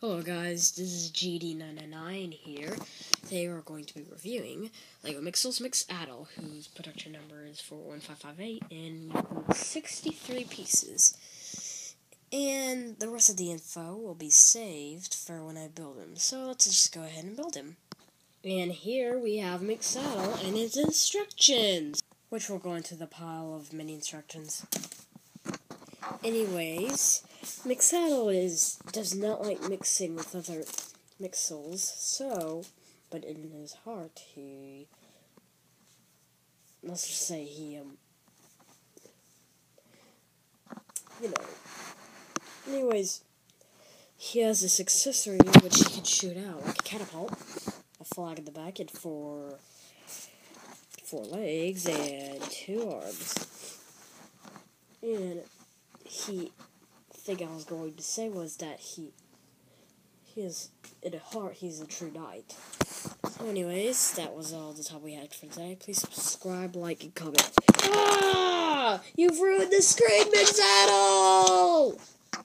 Hello guys, this is GD999 here. Today we're going to be reviewing LEGO Mixels Mixadel, whose production number is 41558 and 63 pieces. And the rest of the info will be saved for when I build him. So let's just go ahead and build him. And here we have Mixadel and its instructions, which will go into the pile of many instructions. Anyways, Mixadel is does not like mixing with other Mixels, so, but in his heart, he, let's just say he, um, you know, anyways, he has this accessory which he can shoot out, like a catapult, a flag in the back, and four, four legs, and two arms. And he thing I was going to say was that he he is in a heart he's a true knight. So anyways, that was all the time we had for today. Please subscribe, like, and comment. Ah! You've ruined the screen, Mixadel!